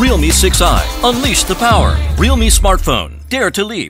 Realme 6i. Unleash the power. Realme smartphone. Dare to leap.